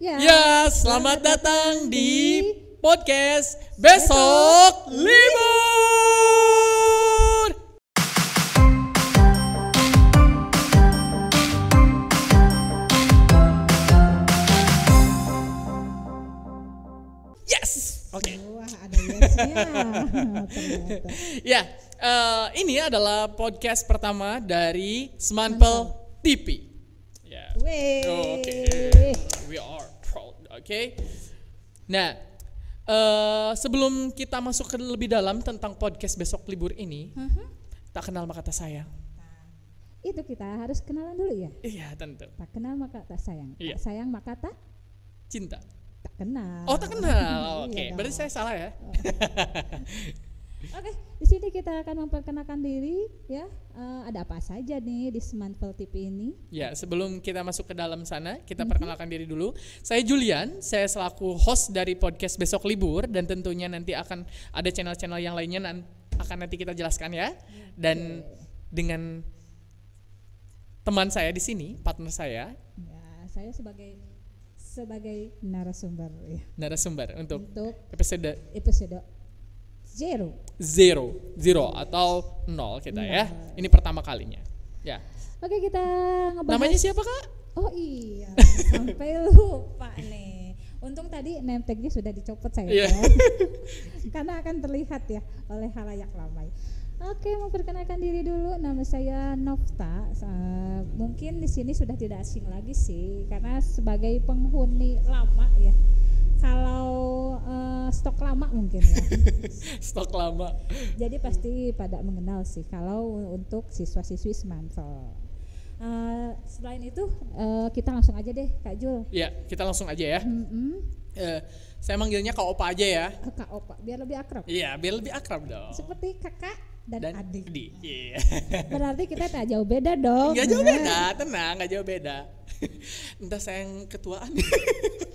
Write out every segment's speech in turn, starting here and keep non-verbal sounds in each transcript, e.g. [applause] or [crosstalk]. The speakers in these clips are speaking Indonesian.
Ya, Ya, selamat datang di podcast Besok Libur. Yes. Oke. Wah, ada yesnya. [laughs] Ya, eh, ini adalah podcast pertama dari Semanpel TV. Ya. Weh. Oke, are Oke. Nah, eh, sebelum kita masuk ke lebih dalam tentang podcast besok libur ini, Mhm. tak kenal maka tak sayang. Itu kita harus kenalan dulu ya. Iya tentu. Tak kenal maka tak sayang. Iya. Tak sayang maka tak Cinta. tak kenal. Oh tak kenal. [laughs] Oke, Iya berarti saya salah ya. [laughs] Oke, di sini kita akan memperkenalkan diri ya. Eh, ada apa saja nih di Semantel TV ini? Ya, sebelum kita masuk ke dalam sana, kita Mhm. perkenalkan diri dulu. Saya Julian, saya selaku host dari podcast Besok Libur dan tentunya nanti akan ada channel-channel yang lainnya nan akan nanti kita jelaskan ya. Dan dengan teman saya di sini, partner saya, Ya, saya sebagai sebagai narasumber ya narasumber untuk untuk episode episode zero. zero, zero atau nol kita ya. Nol. Ini pertama kalinya. Ya. Oke, kita ngebahas Namanya siapa kak? Oh iya, [laughs] sampai lupa nih. Untung tadi name tag-nya sudah dicopot saya. Iya. kan? [laughs] Karena akan terlihat ya oleh halayak ramai. Oke, mau perkenalkan diri dulu. Nama saya Novta. Sa- mungkin di sini sudah tidak asing lagi sih, karena sebagai penghuni lama ya. Kalau eh, stok lama mungkin ya. [laughs] Stok lama. Jadi pasti pada mengenal sih kalau untuk siswa-siswi Semantel. Eh, selain itu eh, kita langsung aja deh Kak Jul. Ya, kita langsung aja ya. Mm-mm. Eh, saya manggilnya Kak Opa aja ya. Eh, Kak Opa biar lebih akrab. Iya, biar lebih akrab dong. Seperti kakak dan, Dan adik. Iya. [laughs] Berarti kita tak jauh beda dong. Jauh Nah, beda, tenang, nggak jauh beda. [laughs] Entah saya yang ketuaan.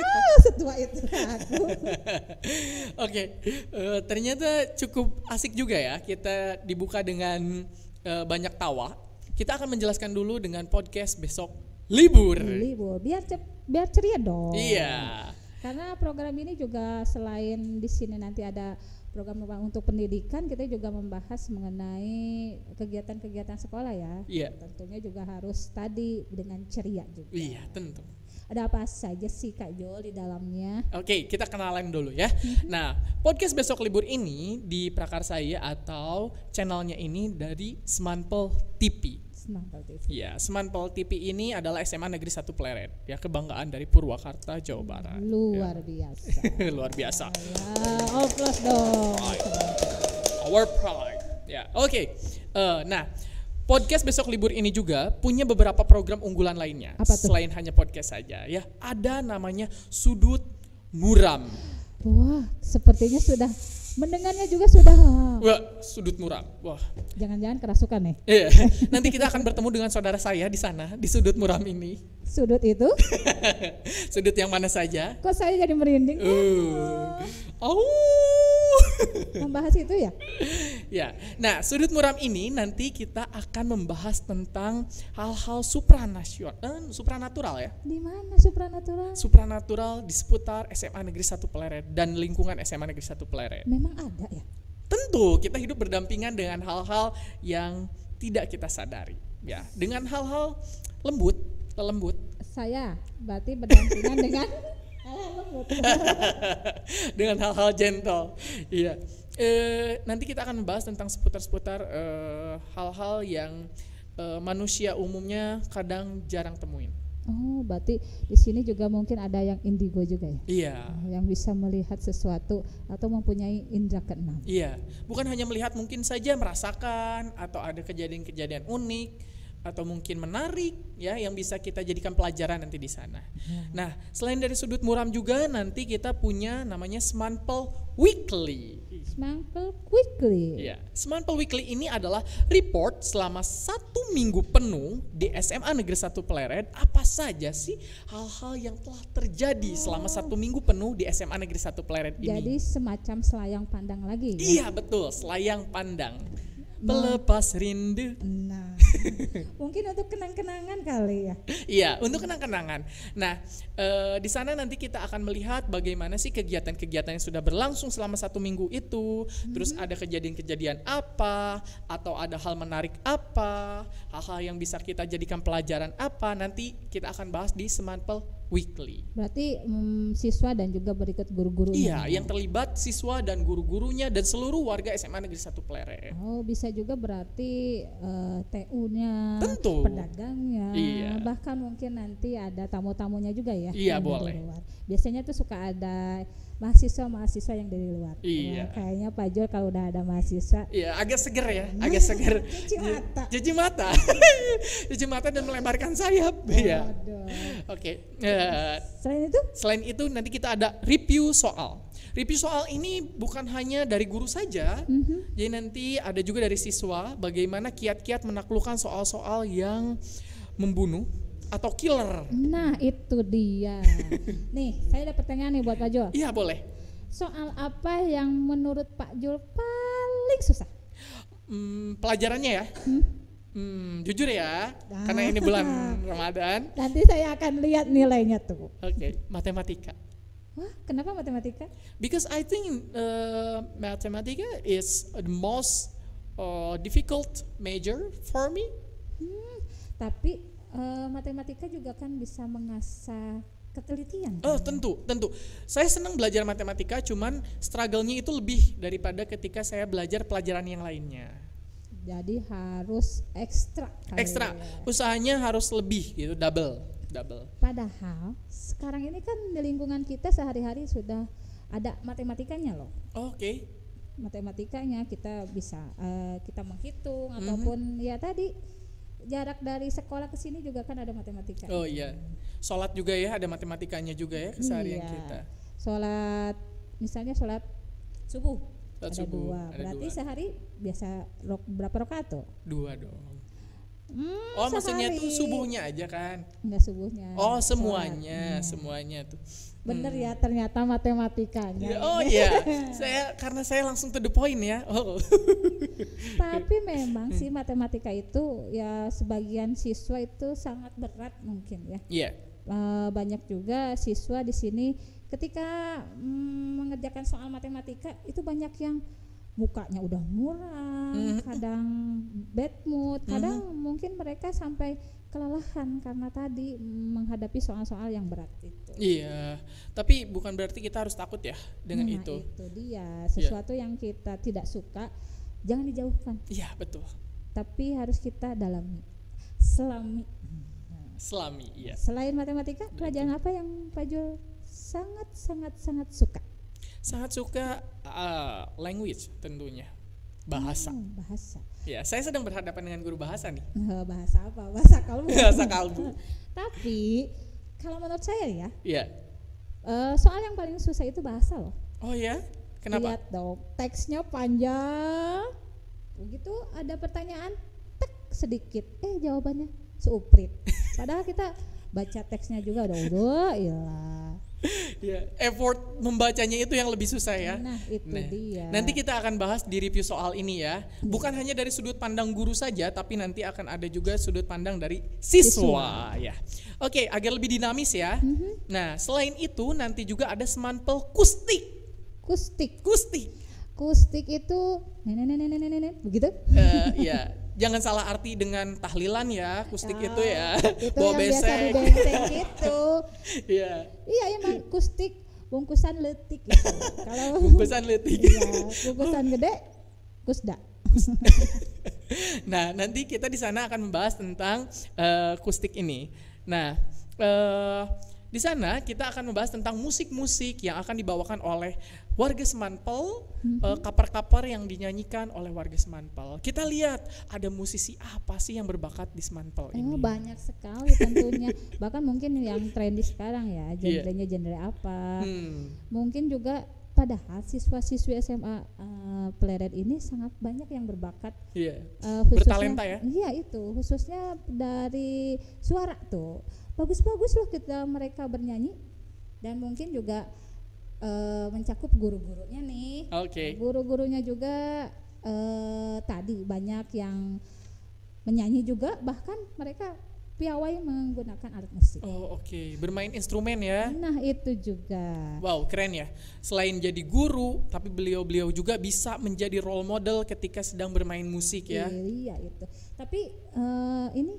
Ah, setua itu aku. [laughs] Oke, eh, ternyata cukup asik juga ya. Kita dibuka dengan eh, banyak tawa. Kita akan menjelaskan dulu dengan podcast besok libur. Libur biar cep- biar ceria dong. Iya. Karena program ini juga selain di sini nanti ada program-program untuk pendidikan, kita juga membahas mengenai kegiatan-kegiatan sekolah ya. Iya. Tentunya juga harus tadi dengan ceria juga. Iya, tentu. Ada apa saja sih Kak Jol di dalamnya? Oke, kita kenalan dulu ya. Nah, podcast besok libur ini diprakarsai atau channelnya ini dari Semanpel TV. Semangat TV. Ya, Semanpel TV ini adalah SMA Negeri 1 Pleret, ya kebanggaan dari Purwakarta, Jawa Barat. Luar biasa. [laughs] Luar biasa. ya, oplos dong. Our pride. Ya, oke. Eh, nah, podcast besok libur ini juga punya beberapa program unggulan lainnya Apa tuh? selain hanya podcast saja ya. Ada namanya Sudut Muram. Wah, sepertinya sudah mendengarnya juga sudah. Wah, Sudut Muram. Wah. Jangan-jangan kerasukan nih. Iya. Nanti kita akan bertemu dengan saudara saya di sana di sudut muram ini. Sudut itu, [laughs] Sudut yang mana saja? kok saya jadi merinding? Uh. Au. Membahas itu ya? ya. Nah, sudut muram ini nanti kita akan membahas tentang hal-hal supranasional, eh, supranatural ya. Di mana supranatural? Supranatural di seputar SMA Negeri 1 Pleret dan lingkungan SMA Negeri 1 Pleret. Memang ada ya? Tentu kita hidup berdampingan dengan hal-hal yang tidak kita sadari. Ya, dengan hal-hal lembut, lembut Saya berarti berdampingan dengan. [laughs] dengan hal-hal gentle. Iya. Eh, nanti kita akan membahas tentang seputar-seputar eh, hal-hal yang eh, manusia umumnya kadang jarang temuin. Oh, berarti di sini juga mungkin ada yang indigo juga ya? Iya. Yang bisa melihat sesuatu atau mempunyai indera keenam. Iya, bukan hanya melihat mungkin saja merasakan atau ada kejadian-kejadian unik atau mungkin menarik ya yang bisa kita jadikan pelajaran nanti di sana. Nah, selain dari sudut muram juga nanti kita punya namanya Semanpel Weekly. Smangkel quickly. Ya, Semanpel Weekly ini adalah report selama satu minggu penuh di SMA Negeri 1 Pleret apa saja sih hal-hal yang telah terjadi selama satu minggu penuh di SMA Negeri 1 Pleret ini. Jadi semacam selayang pandang lagi. ya? Iya betul, selayang pandang. Pelepas rindu. Nah, [laughs] Mungkin untuk kenang-kenangan kali ya. Iya, untuk kenang-kenangan. Nah, eh, di sana nanti kita akan melihat bagaimana sih kegiatan-kegiatan yang sudah berlangsung selama satu minggu itu. Terus ada kejadian-kejadian apa, atau ada hal menarik apa, hal-hal yang bisa kita jadikan pelajaran apa. Nanti kita akan bahas di Semanpel Weekly. Berarti mm, siswa dan juga berikut guru-gurunya. Iya, yang terlibat siswa dan guru-gurunya dan seluruh warga SMA Negeri 1 Pleret. Oh, bisa juga berarti eh, TU-nya, Tentu. pedagangnya, Iya. bahkan mungkin nanti ada tamu-tamunya juga ya. Iya, boleh. luar. Biasanya tuh suka ada mahasiswa-mahasiswa yang dari luar. Iya. Wah, kayaknya Pak Jul kalau udah ada mahasiswa Iya, agak seger ya, agak seger. cuci mata. Cuci mata. [laughs] Cuci mata dan melebarkan sayap. Iya. Waduh. Oke. eh, Selain itu, selain itu nanti kita ada review soal. Review soal ini bukan hanya dari guru saja, mhm, jadi nanti ada juga dari siswa bagaimana kiat-kiat menaklukkan soal-soal yang membunuh atau killer. nah itu dia. [laughs] nih, saya ada pertanyaan nih buat Pak Jul. Iya boleh. Soal apa yang menurut Pak Jul paling susah? Hmm, pelajarannya ya. Hmm? Hmm, jujur ya, karena ini bulan [laughs] Ramadan. Nanti saya akan lihat nilainya tuh. Oke, matematika. Wah, kenapa matematika? Because I think uh, mathematica is the most uh, difficult major for me. Hmm, tapi eh, matematika juga kan bisa mengasah ketelitian. Oh kan? tentu, tentu. Saya senang belajar matematika, cuman struggle-nya itu lebih daripada ketika saya belajar pelajaran yang lainnya. Jadi harus ekstra. Ekstra, ya. usahanya harus lebih gitu, double, double. Padahal sekarang ini kan di lingkungan kita sehari-hari sudah ada matematikanya loh. Oke, Matematikanya kita bisa eh, kita menghitung Mhm. ataupun ya tadi jarak dari sekolah ke sini juga kan ada matematika. oh iya. Sholat juga ya, ada matematikanya juga ya keseharian Iya. kita. Sholat misalnya sholat subuh Sholat ada subuh, dua. ada Berarti dua. sehari biasa rok, berapa rakaat tuh? Dua dong. Hmm, Oh maksudnya tuh sehari. subuhnya aja kan? Enggak subuhnya. Oh semuanya, Hmm. semuanya tuh. Bener Hmm. ya ternyata matematikanya. Ya, Oh iya, saya karena saya langsung to the point ya. Oh. [laughs] Tapi memang Hmm. sih matematika itu ya sebagian siswa itu sangat berat mungkin ya. Iya. Eh, banyak juga siswa di sini ketika mm, mengerjakan soal matematika itu banyak yang mukanya udah muram, Mhm. kadang bad mood, kadang mungkin mereka sampai kelelahan karena tadi mm, menghadapi soal-soal yang berat itu. Iya, tapi bukan berarti kita harus takut ya dengan Nah, itu. itu dia sesuatu yang kita tidak suka jangan dijauhkan, Iya betul. tapi harus kita dalami, selami. Selami, iya. Selain matematika, pelajaran apa yang Pak Jul sangat sangat sangat suka? Sangat suka uh, language tentunya, bahasa. Hmm, bahasa. Ya, saya sedang berhadapan dengan guru bahasa nih. [laughs] Eh, bahasa apa? Bahasa kalbu. [laughs] Bahasa kalbu. [laughs] Tapi kalau menurut saya ya, Iya. eh, soal yang paling susah itu bahasa loh. Oh ya, kenapa? Lihat dong, teksnya panjang. Begitu ada pertanyaan, tek sedikit, eh jawabannya seuprit. Padahal kita baca teksnya juga udah udah, iyalah. Ya, effort membacanya itu yang lebih susah ya. Nah itu Nah, dia. Nanti kita akan bahas di review soal ini ya. Bukan hanya dari sudut pandang guru saja, tapi nanti akan ada juga sudut pandang dari siswa, ya. Oke, agar lebih dinamis ya. Mhm. Nah, selain itu nanti juga ada semantel kustik. kustik, Kustik. kustik itu nenek nenek nenek nenek begitu? Eh, ya, jangan salah arti dengan tahlilan ya. Kustik Ah, itu ya. itu [laughs] Bawa yang biasa di besek. benteng [laughs] itu. Iya. Iya emang kustik bungkusan letik gitu. Kalau [laughs] Bungkusan letik. iya, bungkusan gede kusda. Nah, nanti kita di sana akan membahas tentang eh, kustik ini. Nah, eh, di sana kita akan membahas tentang musik-musik yang akan dibawakan oleh warga Semanpel, eh, kaper-kaper yang dinyanyikan oleh warga Semanpel. Kita lihat ada musisi apa sih yang berbakat di Semanpel ini? Oh, banyak sekali tentunya. [laughs] Bahkan mungkin yang trendy sekarang ya, Iya. genrenya genre apa. Hmm, Mungkin juga padahal siswa-siswi SMA eh, Pleret ini sangat banyak yang berbakat iya. eh, khususnya Bertalenta ya? Iya, itu khususnya dari suara tuh. Bagus-bagus loh kita mereka bernyanyi dan mungkin juga eh, mencakup guru-gurunya nih. Oke. Guru-gurunya juga eh, tadi banyak yang menyanyi juga bahkan mereka piawai menggunakan alat musik. Oh oke, bermain instrumen ya. Nah itu juga. Wow keren ya. Selain jadi guru, tapi beliau-beliau juga bisa menjadi role model ketika sedang bermain musik ya. Iya itu. Tapi eh, ini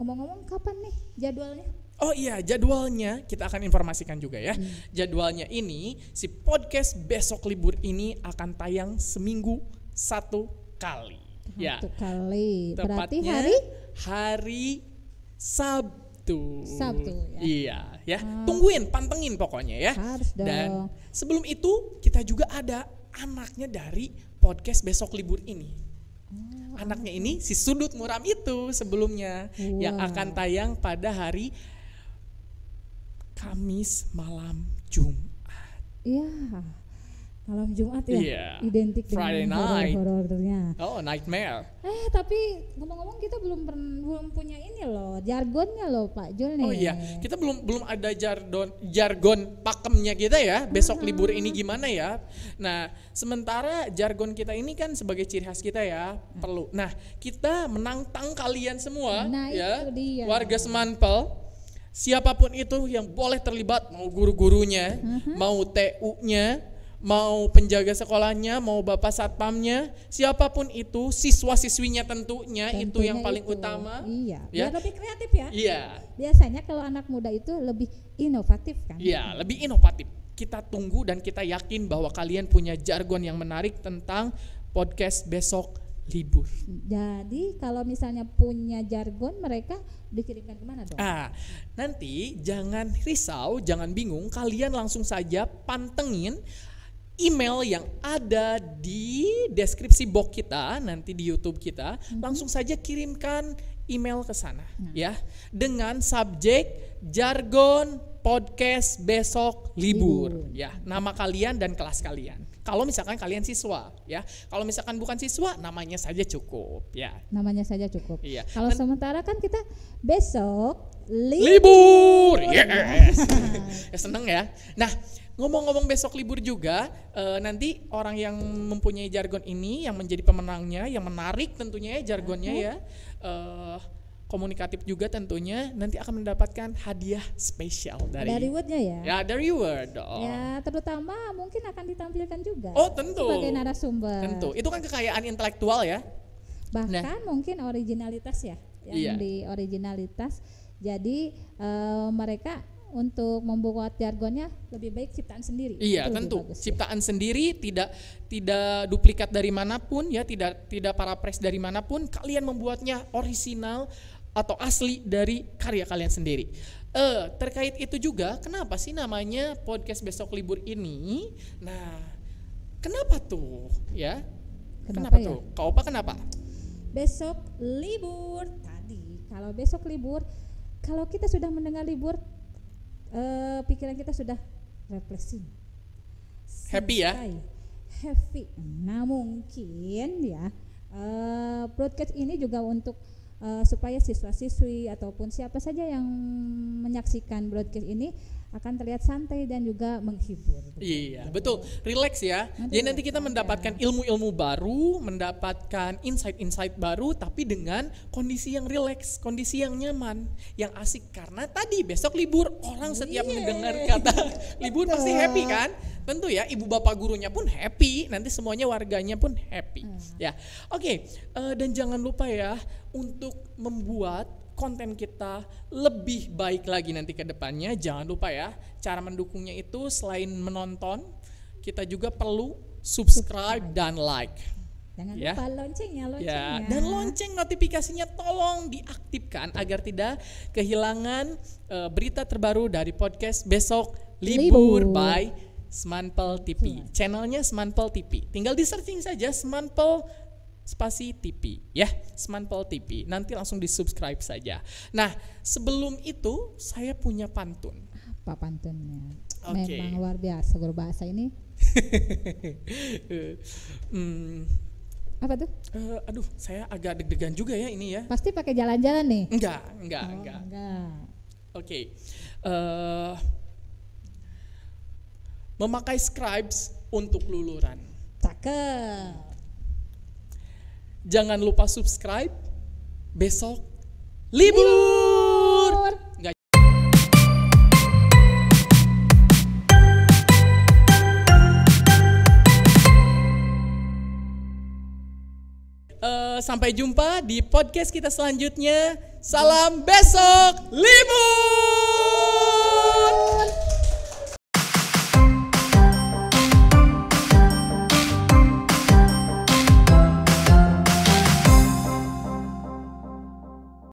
ngomong-ngomong kapan nih jadwalnya? Oh iya, jadwalnya kita akan informasikan juga ya. Jadwalnya ini si podcast besok libur ini akan tayang seminggu satu kali. Ya, Satu kali. Berarti tepatnya hari hari Sabtu. Sabtu, ya. Iya, ya. Tungguin, pantengin pokoknya ya. harus dong. Dan sebelum itu kita juga ada anaknya dari podcast besok libur ini. Oh, Anaknya ini si sudut muram itu sebelumnya yang Wow. akan tayang pada hari Kamis malam Jumat. Iya. Malam Jumat ya. Iya. Identik Friday dengan night. horor-horornya. Oh, nightmare. Eh tapi ngomong-ngomong kita belum belum punya ini loh jargonnya loh Pak Jul nih. Oh iya, kita belum belum ada jargon jargon pakemnya kita ya. Besok libur ini gimana ya? Nah, sementara jargon kita ini kan sebagai ciri khas kita ya, perlu. Nah, kita menantang kalian semua Nah, ya, warga Semanpel, siapa pun itu yang boleh terlibat, mau guru-gurunya, Mhm. mau TU-nya, mau penjaga sekolahnya, mau bapak satpamnya, siapa pun itu, siswa-siswinya tentunya, itu Tentunya yang paling itu. utama. Iya. Ya. Biar lebih kreatif ya. Iya. Biasanya kalau anak muda itu lebih inovatif kan. Iya, lebih inovatif. Kita tunggu dan kita yakin bahwa kalian punya jargon yang menarik tentang podcast besok libur. Jadi kalau misalnya punya jargon mereka dikirimkan ke mana dong? Ah, nanti jangan risau, jangan bingung, kalian langsung saja pantengin email yang ada di deskripsi box kita nanti di YouTube kita, langsung saja kirimkan email ke sana ya dengan subjek jargon podcast besok libur, Libur. ya nama kalian dan kelas kalian. Kalau misalkan kalian siswa ya, kalau misalkan bukan siswa namanya saja cukup ya. Namanya saja cukup. Iya. Kalau sementara kan kita besok libur. libur. Yes. [laughs] ya, seneng ya. Nah, ngomong-ngomong besok libur juga, eh, nanti orang yang mempunyai jargon ini, yang menjadi pemenangnya, yang menarik tentunya ya jargonnya ya, eh, komunikatif juga tentunya, nanti akan mendapatkan hadiah spesial dari, Dari Woodnya ya. ya dari Word dong. Ya, terutama mungkin akan ditampilkan juga. Oh tentu. Sebagai narasumber. Tentu. Itu kan kekayaan intelektual ya. Bahkan mungkin originalitas ya, Iya. yang di originalitas. Jadi eh, mereka untuk membuat jargonnya lebih baik ciptaan sendiri. Iya Itu tentu bagus ya. ciptaan sendiri tidak tidak duplikat dari mana pun ya tidak tidak paraphrase dari mana pun kalian membuatnya orisinal atau asli dari karya kalian sendiri. Eh terkait itu juga kenapa sih namanya podcast besok libur ini? Nah kenapa tuh ya? Kenapa ya? tuh? Kau apa kenapa? Besok libur tadi. Kalau besok libur, kalau kita sudah mendengar libur, eh, pikiran kita sudah refreshing. Happy ya? Happy. Nah mungkin ya eh, broadcast ini juga untuk eh, supaya siswa-siswi ataupun siapa saja yang menyaksikan broadcast ini akan terlihat santai dan juga menghibur. Iya, betul. Relax ya. Nanti Jadi nanti kita mendapatkan ilmu-ilmu baru, mendapatkan insight-insight baru tapi dengan kondisi yang relax, kondisi yang nyaman, yang asik karena tadi besok libur, orang setiap Yeay. mendengar kata [laughs] libur pasti happy kan? Tentu ya, ibu bapak gurunya pun happy, nanti semuanya warganya pun happy. Ya. Oke, eh, dan jangan lupa ya untuk membuat konten kita lebih baik lagi nanti ke depannya. Jangan lupa ya, cara mendukungnya itu selain menonton, kita juga perlu subscribe dan like. Jangan Ya. lupa loncengnya, loncengnya. Ya, dan lonceng notifikasinya tolong diaktifkan agar tidak kehilangan eh, berita terbaru dari podcast besok libur, Libur. by Smanpel TV. Channelnya Smanpel TV. Tinggal di searching saja Smanpel spasi TV ya Smanpel TV nanti langsung di subscribe saja nah sebelum itu saya punya pantun apa pantunnya? Oke. Memang luar biasa guru bahasa ini. [laughs] Hmm, Apa tuh? eh, aduh saya agak deg-degan juga ya ini ya Pasti pakai jalan-jalan nih. enggak enggak Oh, enggak enggak. Oke. Eh, memakai scribes untuk luluran. Cakep. Jangan lupa subscribe besok libur. Libur. Eh, sampai jumpa di podcast kita selanjutnya. Salam besok libur.